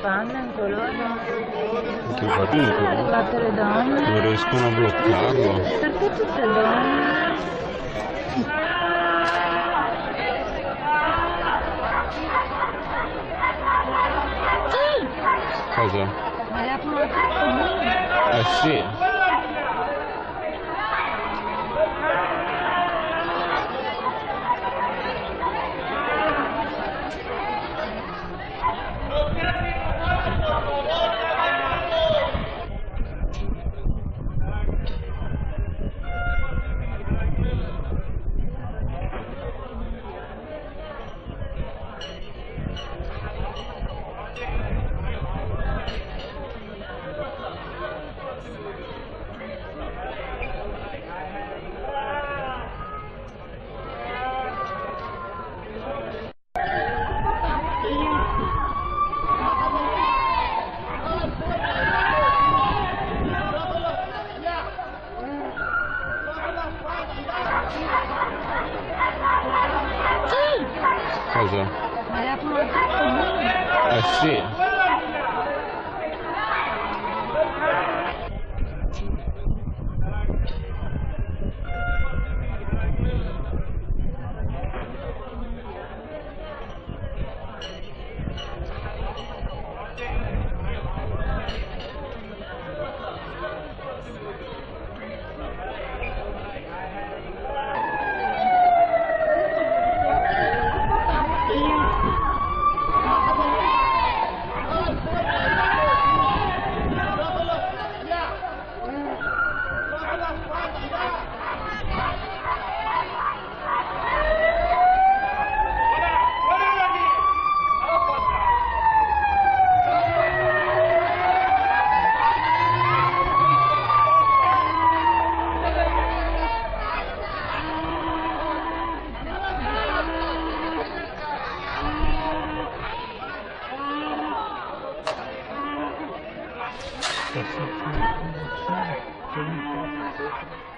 Panna è un colore. Che Sono arrivate le donne. non riescono a bloccarlo. Perché tutte donne? Cosa? Ma tutte Eh. Sì! Cosa? Ma le aprono tutte Eh sì. Thank you.